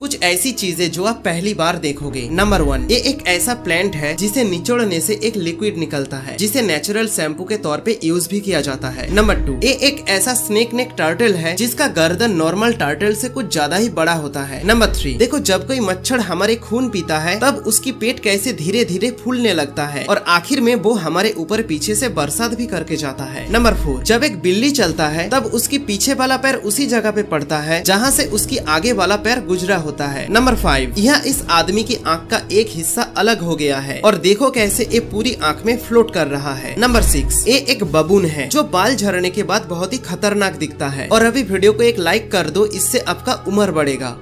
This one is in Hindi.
कुछ ऐसी चीज़ें जो आप पहली बार देखोगे। नंबर वन ये एक ऐसा प्लांट है जिसे निचोड़ने से एक लिक्विड निकलता है, जिसे नेचुरल शैम्पू के तौर पे यूज़ भी किया जाता है। नंबर टू ये एक ऐसा स्नेक नेक टर्टल है जिसका गर्दन नॉर्मल टर्टल से कुछ ज़्यादा ही बड़ा होता है। नंबर थ्री देखो जब कोई मच्छर हमारे खून पीता है, तब उसकी पेट कैसे धीरे धीरे फूलने लगता है और आखिर में वो हमारे ऊपर पीछे से बरसात भी करके जाता है। नंबर फोर जब एक बिल्ली चलता है, तब उसकी पीछे वाला पैर उसी जगह पे पड़ता है, जहाँ से उसकी आगे वाला पैर गुजरा होता है। नंबर फाइव यह इस आदमी की आँख का एक हिस्सा अलग हो गया है और देखो कैसे ये पूरी आँख में फ्लोट कर रहा है। नंबर सिक्स ये एक बबून है जो बाल झरने के बाद बहुत ही खतरनाक दिखता है। और अभी वीडियो को एक लाइक कर दो, इससे आपका उम्र बढ़ेगा।